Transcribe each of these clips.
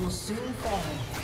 Will soon fall.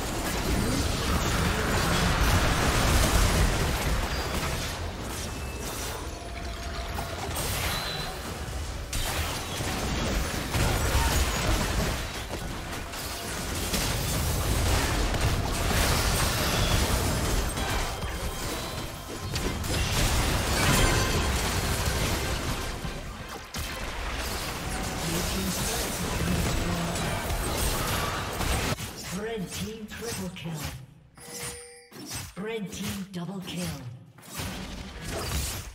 Red team triple kill. Red team double kill.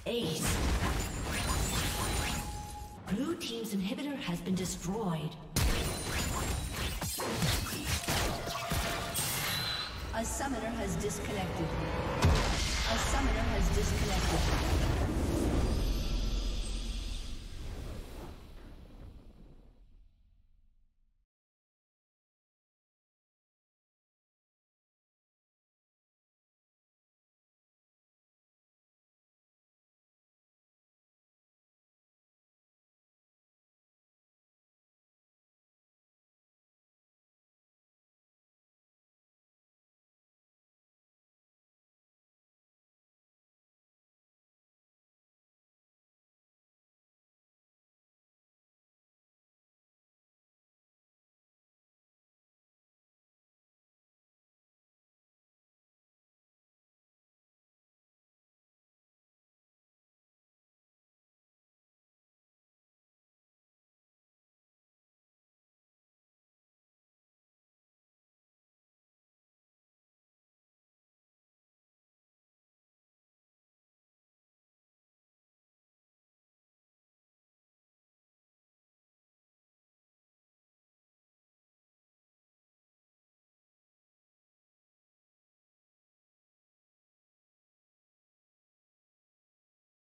Ace. Blue team's inhibitor has been destroyed. A summoner has disconnected. A summoner has disconnected.